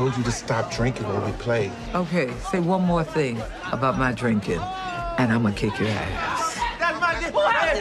told you to stop drinking when we played. Okay, say one more thing about my drinking, and I'm gonna kick your ass. That's my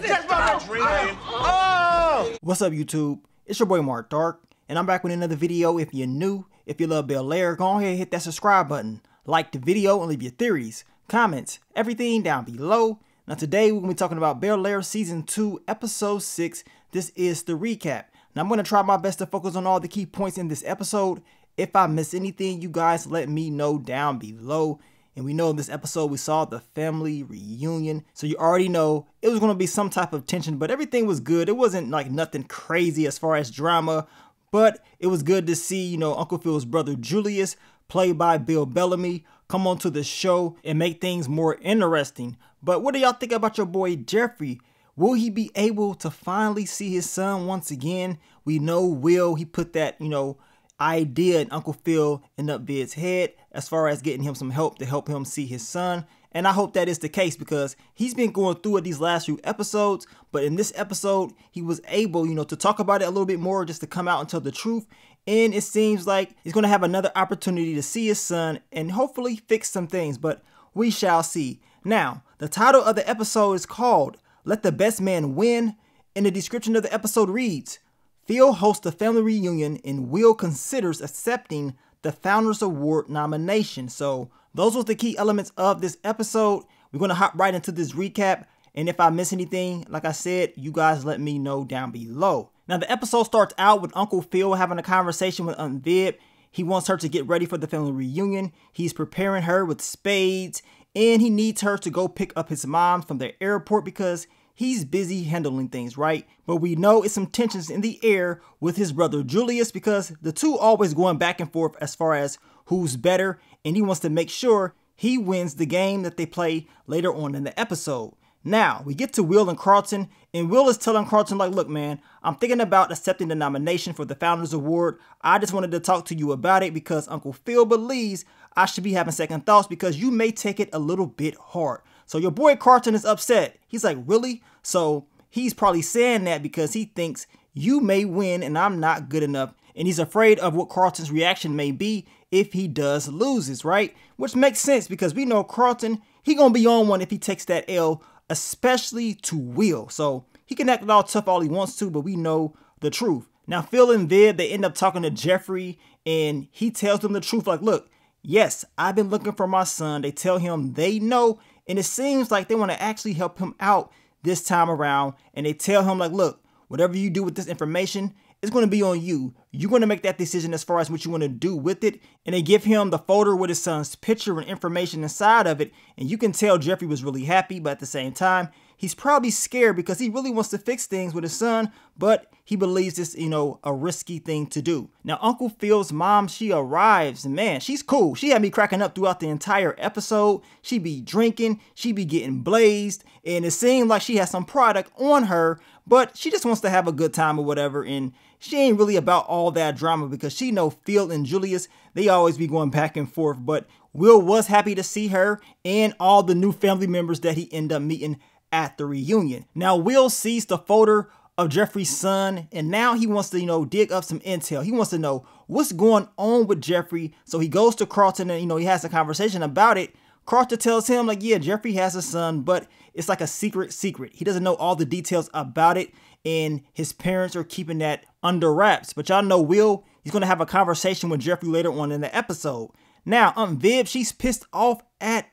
That's my drinking. Oh! What's up, YouTube? It's your boy Marc Dark, and I'm back with another video. If you're new, if you love Bel Air, go ahead and hit that subscribe button. Like the video and leave your theories, comments, everything down below. Now today we're going to be talking about Bel Air Season 2, Episode 6. This is the recap. Now I'm going to try my best to focus on all the key points in this episode. If I miss anything, you guys let me know down below. And we know in this episode we saw the family reunion. So you already know it was going to be some type of tension, but everything was good. It wasn't like nothing crazy as far as drama, but it was good to see, you know, Uncle Phil's brother Julius, played by Bill Bellamy, come onto the show and make things more interesting. But what do y'all think about your boy Jeffrey? Will he be able to finally see his son once again? We know Will, he put that, you know, idea in Uncle Phil in Aunt Viv's head as far as getting him some help to help him see his son. And I hope that is the case because he's been going through it these last few episodes. But in this episode, he was able, you know, to talk about it a little bit more, just to come out and tell the truth. And it seems like he's going to have another opportunity to see his son and hopefully fix some things. But we shall see. Now, the title of the episode is called Let the Best Man Win. And the description of the episode reads Phil hosts a family reunion and Will considers accepting the Founders Award nomination. So those were the key elements of this episode. We're going to hop right into this recap. And if I miss anything, like I said, you guys let me know down below. Now, the episode starts out with Uncle Phil having a conversation with Aunt. He wants her to get ready for the family reunion. He's preparing her with spades, and he needs her to go pick up his mom from the airport because he's busy handling things, right? But we know it's some tensions in the air with his brother Julius because the two always going back and forth as far as who's better, and he wants to make sure he wins the game that they play later on in the episode. Now, we get to Will and Carlton, and Will is telling Carlton, like, look, man, I'm thinking about accepting the nomination for the Founders Award. I just wanted to talk to you about it because Uncle Phil believes I should be having second thoughts because you may take it a little bit hard. So your boy Carlton is upset. He's like, really? So he's probably saying that because he thinks you may win and I'm not good enough. And he's afraid of what Carlton's reaction may be if he does loses, right? Which makes sense because we know Carlton, he gonna be on one if he takes that L, especially to Will. So he can act all tough all he wants to, but we know the truth. Now Phil and Viv, they end up talking to Jeffrey and he tells them the truth like, look, yes, I've been looking for my son. They tell him they know and it seems like they want to actually help him out this time around. And they tell him like, look, whatever you do with this information, it's going to be on you. You're going to make that decision as far as what you want to do with it. And they give him the folder with his son's picture and information inside of it. And you can tell Jeffrey was really happy, but at the same time, he's probably scared because he really wants to fix things with his son, but he believes it's, you know, a risky thing to do. Now, Uncle Phil's mom, she arrives, and man, she's cool. She had me cracking up throughout the entire episode. She be drinking, she be getting blazed, and it seemed like she has some product on her, but she just wants to have a good time or whatever, and she ain't really about all that drama because she know Phil and Julius, they always be going back and forth, but Will was happy to see her and all the new family members that he end up meeting at the reunion. Now, Will sees the folder of Jeffrey's son, and now he wants to, you know, dig up some intel. He wants to know what's going on with Jeffrey. So he goes to Carlton and, you know, he has a conversation about it. Carlton tells him, like, yeah, Jeffrey has a son, but it's like a secret secret. He doesn't know all the details about it, and his parents are keeping that under wraps. But y'all know Will, he's going to have a conversation with Jeffrey later on in the episode. Now, Aunt Viv, she's pissed off at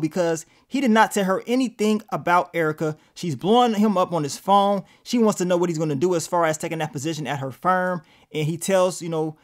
Because he did not tell her anything about Erica. She's blowing him up on his phone. She wants to know what he's going to do as far as taking that position at her firm. And he tells, you know,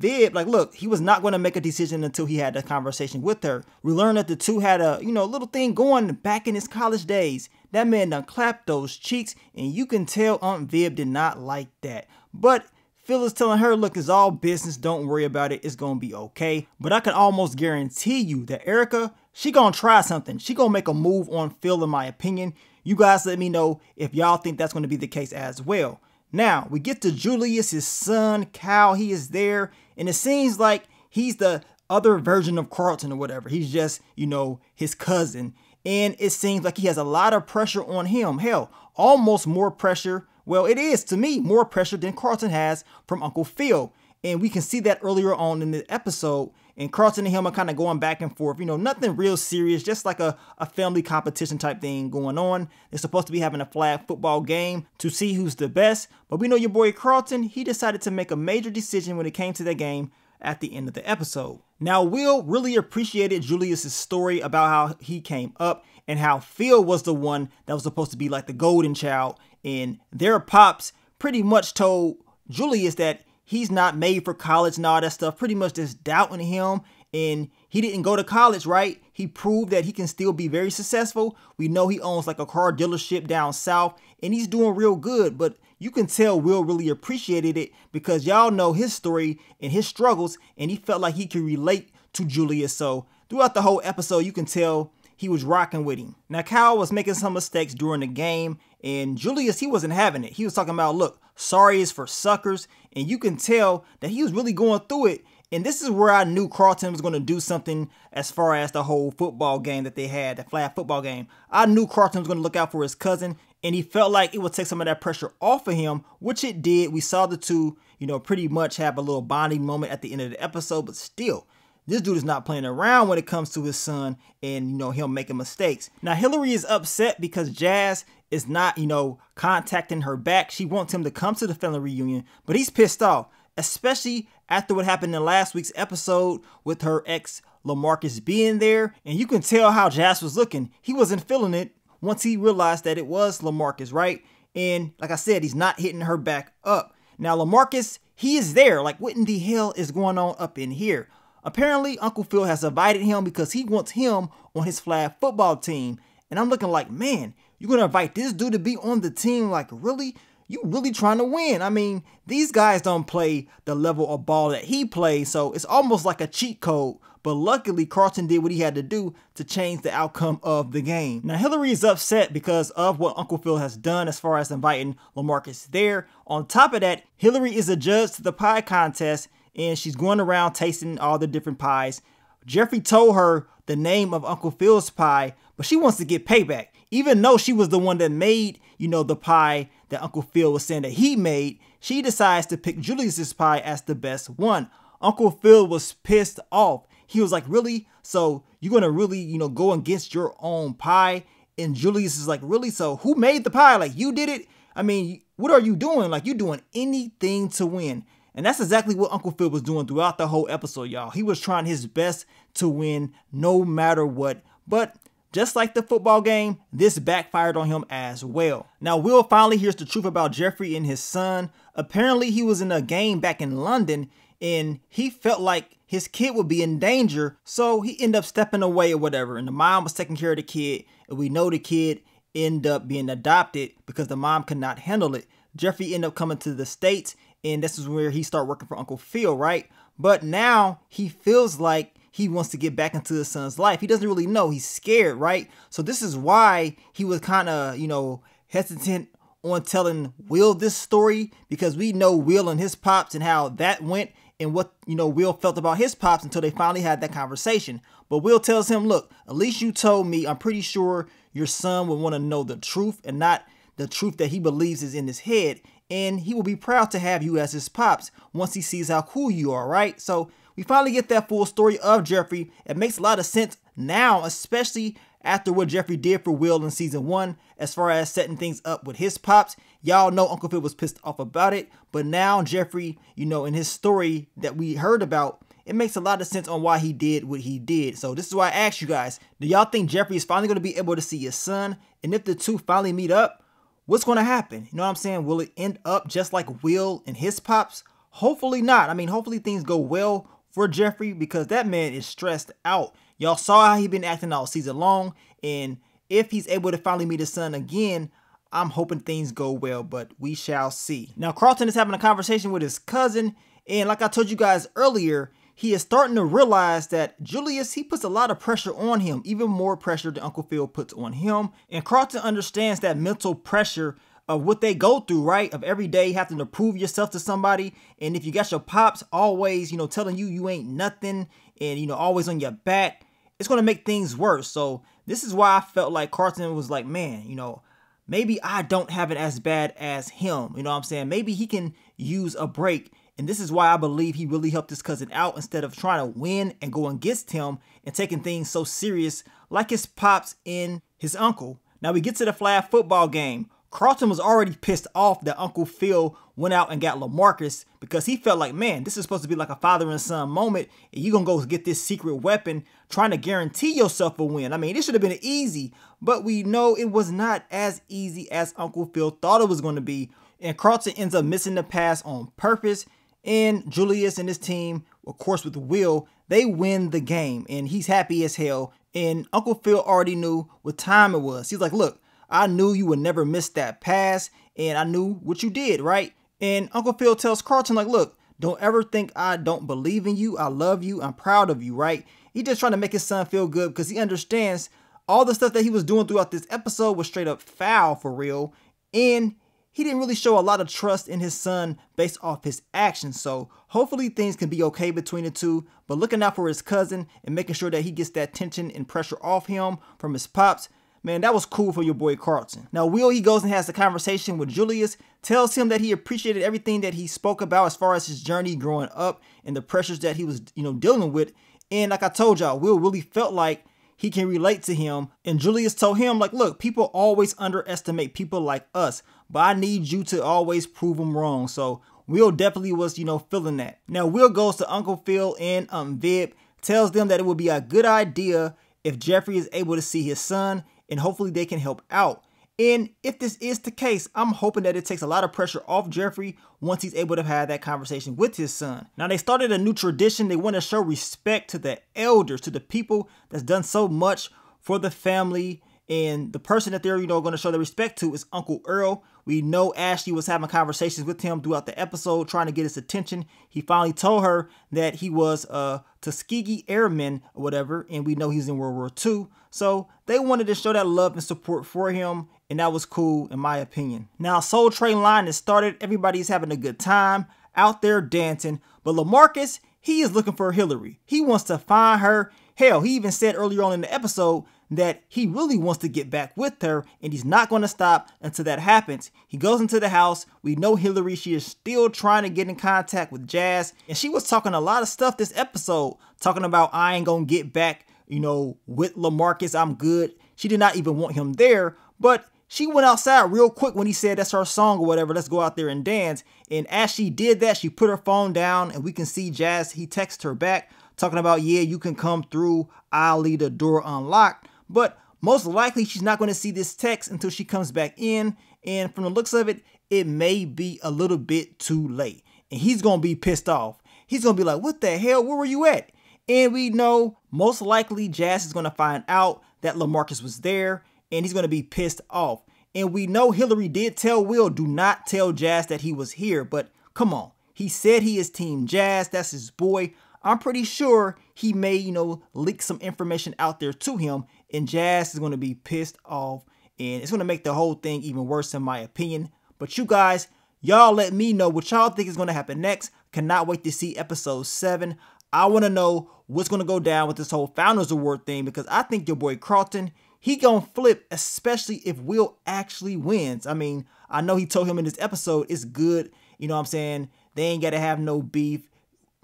Viv, like, look, he was not going to make a decision until he had a conversation with her. We learned that the two had a, you know, little thing going back in his college days. That man done clapped those cheeks, and you can tell Aunt Viv did not like that. But Phil is telling her, look, it's all business. Don't worry about it. It's going to be okay. But I can almost guarantee you that Erica, she gonna try something. She gonna make a move on Phil, in my opinion. You guys let me know if y'all think that's gonna be the case as well. Now, we get to Julius, his son, Cal. He is there, and it seems like he's the other version of Carlton or whatever. He's just, you know, his cousin. And it seems like he has a lot of pressure on him. Hell, almost more pressure. Well, it is to me more pressure than Carlton has from Uncle Phil. And we can see that earlier on in the episode. And Carlton and him are kind of going back and forth. You know, nothing real serious, just like a, a family competition type thing going on. They're supposed to be having a flag football game to see who's the best. But we know your boy Carlton, he decided to make a major decision when it came to that game at the end of the episode. Now, Will really appreciated Julius's story about how he came up and how Phil was the one that was supposed to be like the golden child. And their pops pretty much told Julius that he's not made for college and all that stuff, pretty much just doubting him. And he didn't go to college, right? He proved that he can still be very successful. We know he owns like a car dealership down south and he's doing real good, but you can tell Will really appreciated it because y'all know his story and his struggles and he felt like he could relate to Julius. So throughout the whole episode, you can tell he was rocking with him. Now, Kyle was making some mistakes during the game and Julius, he wasn't having it. He was talking about, look, sorry is for suckers. And you can tell that he was really going through it. And this is where I knew Carlton was going to do something as far as the whole football game that they had, the flag football game. I knew Carlton was going to look out for his cousin, and he felt like it would take some of that pressure off of him, which it did. We saw the two, you know, pretty much have a little bonding moment at the end of the episode, but still, this dude is not playing around when it comes to his son and, you know, him making mistakes. Now, Hillary is upset because Jazz is not, you know, contacting her back. She wants him to come to the family reunion, but he's pissed off, especially after what happened in last week's episode with her ex Lamarcus being there. And you can tell how Jazz was looking. He wasn't feeling it once he realized that it was Lamarcus, right? And like I said, he's not hitting her back up. Now, Lamarcus, he is there. Like, what in the hell is going on up in here? Apparently, Uncle Phil has invited him because he wants him on his flag football team. And I'm looking like, man, you're going to invite this dude to be on the team? Like, really? You really trying to win. I mean, these guys don't play the level of ball that he plays, so it's almost like a cheat code. But luckily, Carlton did what he had to do to change the outcome of the game. Now, Hillary is upset because of what Uncle Phil has done as far as inviting Lamarcus there. On top of that, Hillary is a judge to the pie contest, and she's going around tasting all the different pies. Jeffrey told her the name of Uncle Phil's pie, but she wants to get payback even though she was the one that made, you know, the pie that Uncle Phil was saying that he made, she decides to pick Julius's pie as the best one. Uncle Phil was pissed off. He was like, really? So you're gonna really, you know, go against your own pie? And Julius is like, really? So who made the pie? Like you did it? I mean, what are you doing? Like you're doing anything to win. And that's exactly what Uncle Phil was doing throughout the whole episode, y'all. He was trying his best to win no matter what. But just like the football game, this backfired on him as well. Now, Will finally hears the truth about Jeffrey and his son. Apparently, he was in a game back in London and he felt like his kid would be in danger, so he ended up stepping away or whatever. And the mom was taking care of the kid, and we know the kid ended up being adopted because the mom could not handle it. Jeffrey ended up coming to the States, and this is where he started working for Uncle Phil, right? But now he feels like he wants to get back into his son's life. He doesn't really know. He's scared, right? So this is why he was kind of, you know, hesitant on telling Will this story because we know Will and his pops and how that went and what, you know, Will felt about his pops until they finally had that conversation. But Will tells him, look, at least you told me. I'm pretty sure your son would want to know the truth and not the truth that he believes is in his head. And he will be proud to have you as his pops once he sees how cool you are, right? So we finally get that full story of Jeffrey. It makes a lot of sense now, especially after what Jeffrey did for Will in season one, as far as setting things up with his pops. Y'all know Uncle Phil was pissed off about it, but now Jeffrey, you know, in his story that we heard about, it makes a lot of sense on why he did what he did. So this is why I asked you guys, do y'all think Jeffrey is finally going to be able to see his son? And if the two finally meet up, what's going to happen? You know what I'm saying? Will it end up just like Will and his pops? Hopefully not. I mean, hopefully things go well for Jeffrey because that man is stressed out. Y'all saw how he been acting all season long, and if he's able to finally meet his son again, I'm hoping things go well, but we shall see. Now, Carlton is having a conversation with his cousin, and like I told you guys earlier, he is starting to realize that Julius, he puts a lot of pressure on him, even more pressure than Uncle Phil puts on him. And Carlton understands that mental pressure of what they go through, right? Of every day having to prove yourself to somebody. And if you got your pops always, you know, telling you you ain't nothing and, you know, always on your back, it's going to make things worse. So this is why I felt like Carlton was like, man, you know, maybe I don't have it as bad as him. You know what I'm saying? Maybe he can use a break And this is why I believe he really helped his cousin out instead of trying to win and go against him and taking things so serious like his pops and his uncle. Now we get to the flag football game. Carlton was already pissed off that Uncle Phil went out and got LaMarcus because he felt like, man, this is supposed to be like a father and son moment, and you're gonna go get this secret weapon trying to guarantee yourself a win. I mean, this should have been easy, but we know it was not as easy as Uncle Phil thought it was gonna be. And Carlton ends up missing the pass on purpose. And Julius and his team, of course, with Will, they win the game, and he's happy as hell. And Uncle Phil already knew what time it was. He's like, look, I knew you would never miss that pass, and I knew what you did, right? And Uncle Phil tells Carlton, like, look, don't ever think I don't believe in you. I love you. I'm proud of you, right? He just trying to make his son feel good because he understands all the stuff that he was doing throughout this episode was straight up foul for real. And he didn't really show a lot of trust in his son based off his actions. So hopefully things can be okay between the two. But looking out for his cousin and making sure that he gets that tension and pressure off him from his pops Man, that was cool for your boy Carlton. Now, Will, he goes and has a conversation with Julius, tells him that he appreciated everything that he spoke about as far as his journey growing up and the pressures that he was, you know, dealing with. And like I told y'all, Will really felt like he can relate to him. And Julius told him, like, look, people always underestimate people like us, but I need you to always prove them wrong. So Will definitely was, you know, feeling that. Now, Will goes to Uncle Phil and um, Viv, tells them that it would be a good idea if Jeffrey is able to see his son and hopefully they can help out. And if this is the case, I'm hoping that it takes a lot of pressure off Jeffrey once he's able to have that conversation with his son. Now, they started a new tradition. They want to show respect to the elders, to the people that's done so much for the family. And the person that they're, you know, going to show the respect to is Uncle Earl. We know Ashley was having conversations with him throughout the episode, trying to get his attention. He finally told her that he was a Tuskegee Airman or whatever, and we know he's in World War II. So they wanted to show that love and support for him, and that was cool in my opinion. Now Soul Train line has started. Everybody's having a good time out there dancing, but LaMarcus, he is looking for Hillary. He wants to find her. Hell, he even said earlier on in the episode that he really wants to get back with her and he's not going to stop until that happens. He goes into the house. We know Hillary, she is still trying to get in contact with Jazz and she was talking a lot of stuff this episode, talking about I ain't going to get back you know, with LaMarcus, I'm good. She did not even want him there, but she went outside real quick when he said that's her song or whatever. Let's go out there and dance. And as she did that, she put her phone down and we can see Jazz. He texts her back talking about, yeah, you can come through. I'll leave the door unlocked. But most likely she's not going to see this text until she comes back in. And from the looks of it, it may be a little bit too late. And he's going to be pissed off. He's going to be like, what the hell? Where were you at? And we know most likely Jazz is going to find out that LaMarcus was there and he's going to be pissed off. And we know Hillary did tell Will, do not tell Jazz that he was here. But come on, he said he is Team Jazz. That's his boy. I'm pretty sure he may, you know, leak some information out there to him. And Jazz is going to be pissed off. And it's going to make the whole thing even worse, in my opinion. But you guys, y'all let me know what y'all think is going to happen next. Cannot wait to see episode 7. I want to know what's going to go down with this whole Founders Award thing because I think your boy Carlton, he going to flip, especially if Will actually wins. I mean, I know he told him in this episode it's good. You know what I'm saying? They ain't got to have no beef.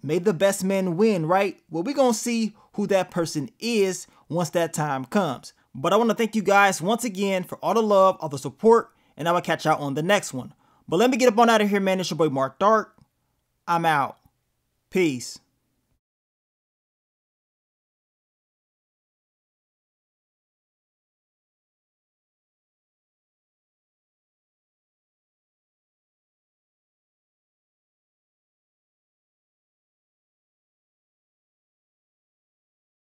May the best man win, right? Well, we're going to see who that person is once that time comes. But I want to thank you guys once again for all the love, all the support, and I will catch y'all on the next one. But let me get up on out of here, man. It's your boy Marc Dark. I'm out. Peace.